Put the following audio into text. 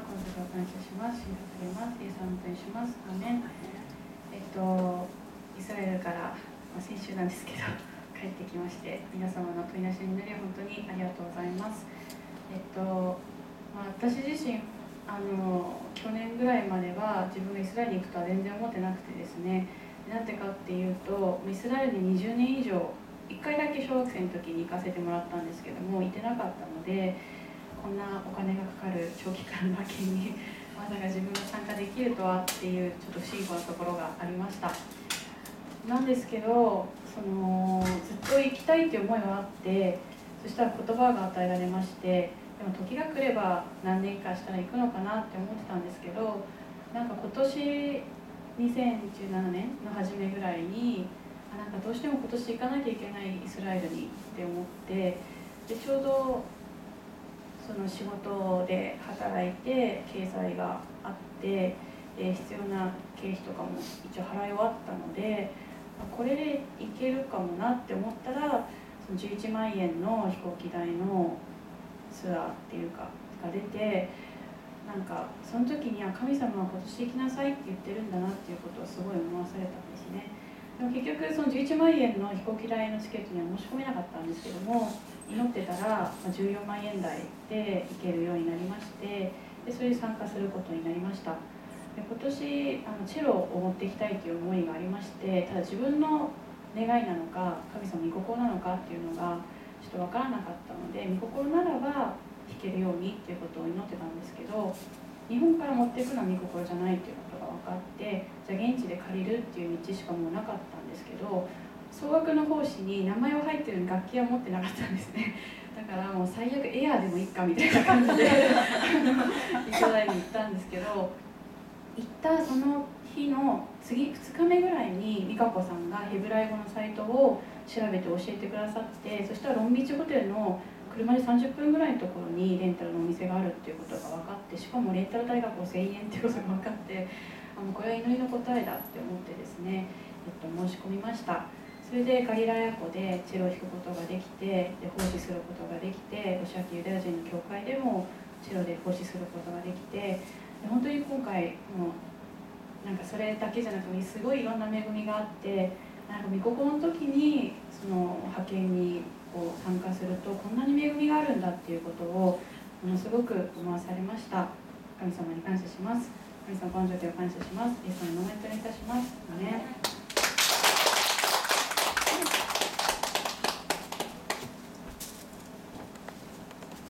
感謝します信じておりますイエス様とします。アメン。えっとイスラエルから、まあ、先週なんですけど 帰ってきまして皆様の問いなしになり本当にありがとうございます。えっと、まあ、私自身あの去年ぐらいまでは自分がイスラエルに行くとは全然思ってなくてですね。なんでかっていうとイスラエルに20年以上1回だけ小学生の時に行かせてもらったんですけども行ってなかったのでこんなお金がかかる長期間だけにまさか自分が参加できるとはっていうちょっと不思議なところがありました。なんですけどそのずっと行きたいっていう思いはあってそしたら言葉が与えられましてでも時が来れば何年かしたら行くのかなって思ってたんですけどなんか今年2017年の初めぐらいになんかどうしても今年行かなきゃいけないイスラエルにって思ってでちょうどその仕事で働いて経済があってで必要な経費とかも一応払い終わったのでこれで行けるかもなって思ったらその11万円の飛行機代のツアーっていうかが出てなんかその時には神様は今年行きなさいって言ってるんだなっていうことをすごい思わされたんですね。結局その11万円の飛行機代のチケットには申し込めなかったんですけども祈ってたら14万円台で行けるようになりましてでそれに参加することになりました。で今年あのチェロを持っていきたいという思いがありましてただ自分の願いなのか神様御心なのかっていうのがちょっと分からなかったので御心ならば弾けるようにっていうことを祈ってたんですけど日本から持っていくのは御心じゃないっていうことが分かってじゃあ現地で借りるっていう道しかもうなかったんですけど総額の奉仕に名前は入ってる楽器は持ってなかったんですね。だからもう最悪エアーでもいいかみたいな感じでイスラエルに行ったんですけど行ったその日の次2日目ぐらいに美香子さんがヘブライ語のサイトを調べて教えてくださってそしたらロンビーチホテルの車で30分ぐらいのところにレンタルのお店があるっていうことが分かってしかもレンタル代が5000円っていうことが分かってあのこれは祈りの答えだって思ってですね、えっと、申し込みました。それでガリラヤ湖でチェロを弾くことができてで奉仕することができてロシア系ユダヤ人の教会でもチェロで奉仕することができてで本当に今回もうなんかそれだけじゃなくてすごいいろんな恵みがあってなんか御心の時にその派遣にこう参加するとこんなに恵みがあるんだっていうことをものすごく思わされました。神様に感謝します。神様根性を感謝します。イエス様の名前といたします。ね